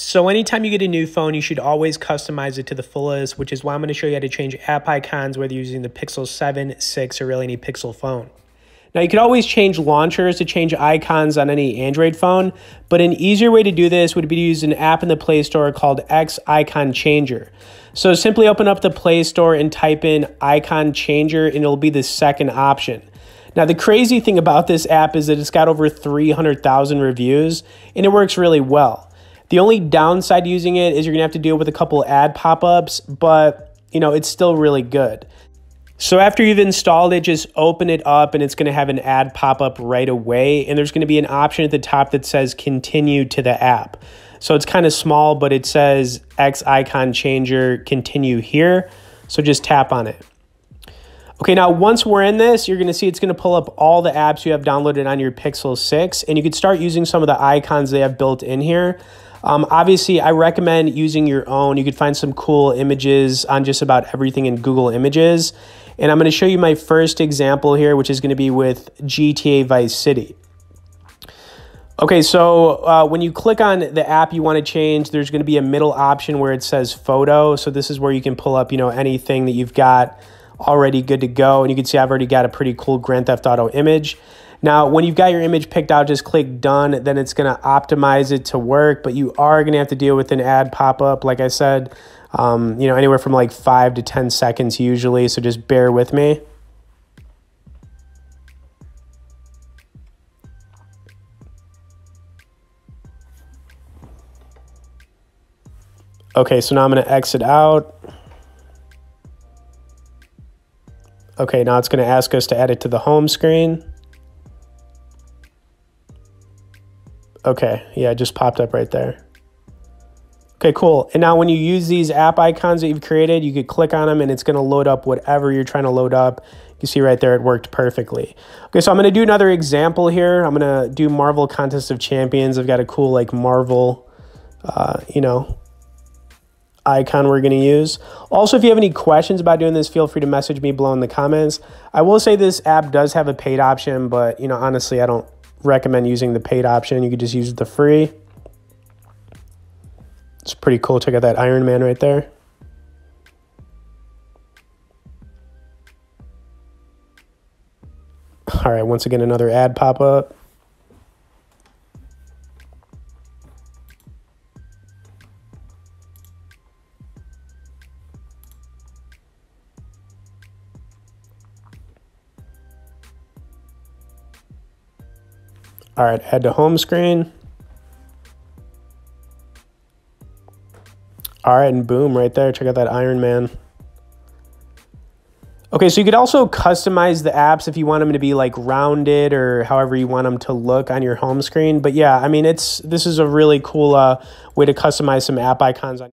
So anytime you get a new phone, you should always customize it to the fullest, which is why I'm going to show you how to change app icons, whether you're using the Pixel 7, 6, or really any Pixel phone. Now you could always change launchers to change icons on any Android phone, but an easier way to do this would be to use an app in the Play Store called X Icon Changer. So simply open up the Play Store and type in Icon Changer and it'll be the second option. Now, the crazy thing about this app is that it's got over 300,000 reviews and it works really well. The only downside using it is you're gonna have to deal with a couple ad pop-ups, but you know, it's still really good. So after you've installed it, just open it up and it's going to have an ad pop up right away. And there's going to be an option at the top that says continue to the app. So it's kind of small, but it says X icon changer continue here. So just tap on it. Okay, now once we're in this, you're going to see it's going to pull up all the apps you have downloaded on your Pixel 6. And you can start using some of the icons they have built in here. Um, obviously, I recommend using your own. You could find some cool images on just about everything in Google Images. And I'm going to show you my first example here, which is going to be with GTA Vice City. Okay, so uh, when you click on the app you want to change, there's going to be a middle option where it says photo. So this is where you can pull up, you know, anything that you've got already good to go. And you can see I've already got a pretty cool Grand Theft Auto image. Now, when you've got your image picked out, just click done. Then it's going to optimize it to work, but you are going to have to deal with an ad pop up, like I said, um, you know, anywhere from like five to 10 seconds usually. So just bear with me. Okay, so now I'm going to exit out. Okay, now it's going to ask us to add it to the home screen. Okay, yeah, it just popped up right there. Okay, cool. And now when you use these app icons that you've created, you could click on them and it's going to load up whatever you're trying to load up. You see right there, it worked perfectly. Okay, so I'm going to do another example here. I'm going to do Marvel Contest of Champions. I've got a cool like Marvel, uh, you know, icon we're going to use. Also, if you have any questions about doing this, feel free to message me below in the comments. I will say this app does have a paid option, but, you know, honestly, I don't recommend using the paid option. You could just use the free. It's pretty cool. Check out that Iron Man right there. All right, once again, another ad pop up. All right, head to home screen. All right, and boom, right there. Check out that Iron Man. Okay, so you could also customize the apps if you want them to be like rounded or however you want them to look on your home screen. But yeah, I mean, it's this is a really cool uh, way to customize some app icons. on.